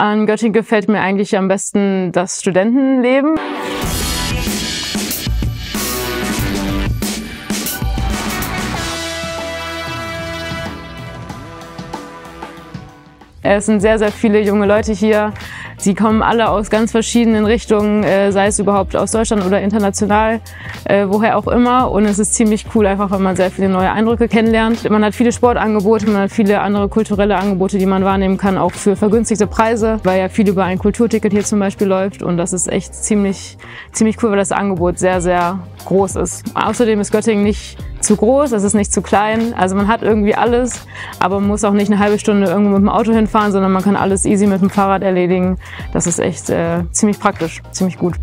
An Göttingen gefällt mir eigentlich am besten das Studentenleben. Es sind sehr, sehr viele junge Leute hier. Sie kommen alle aus ganz verschiedenen Richtungen, äh, sei es überhaupt aus Deutschland oder international, äh, woher auch immer. Und es ist ziemlich cool, einfach weil man sehr viele neue Eindrücke kennenlernt. Man hat viele Sportangebote, man hat viele andere kulturelle Angebote, die man wahrnehmen kann, auch für vergünstigte Preise, weil ja viel über ein Kulturticket hier zum Beispiel läuft. Und das ist echt ziemlich, ziemlich cool, weil das Angebot sehr, sehr groß ist. Außerdem ist Göttingen nicht zu groß, es ist nicht zu klein. Also man hat irgendwie alles, aber man muss auch nicht eine halbe Stunde irgendwo mit dem Auto hinfahren, sondern man kann alles easy mit dem Fahrrad erledigen. Das ist echt äh, ziemlich praktisch, ziemlich gut.